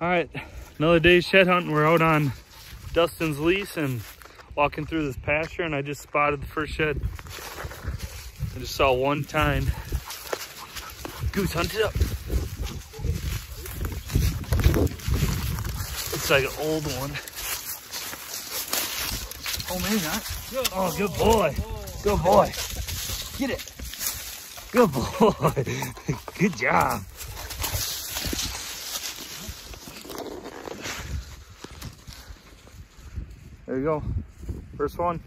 All right, another day shed hunting. We're out on Dustin's lease and walking through this pasture and I just spotted the first shed. I just saw one tine. Goose hunted up. Looks like an old one. Oh, maybe not. Oh, good boy. Good boy. Get it. Good boy. Good job. There you go. First one.